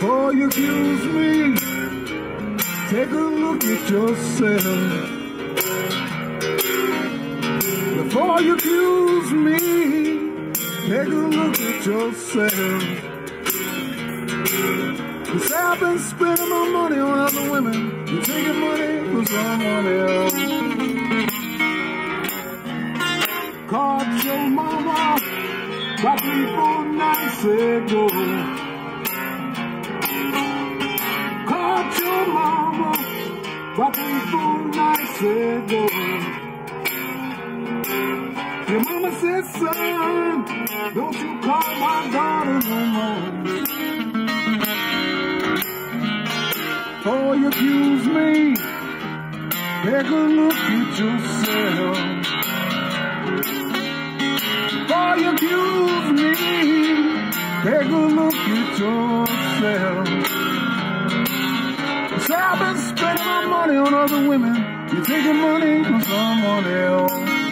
accuse me, take a look at yourself. Before you accuse me, take a look at yourself. You say I've been spending my money on other women. You're taking money from someone else. Caught your mama about three, four nights ago. Three, four nights ago. Your mama said, son, don't you call my daughter no more. Before you accuse me, take a look at yourself. Before you accuse me, take a look at yourself. Say money on other women, you're taking money from someone else.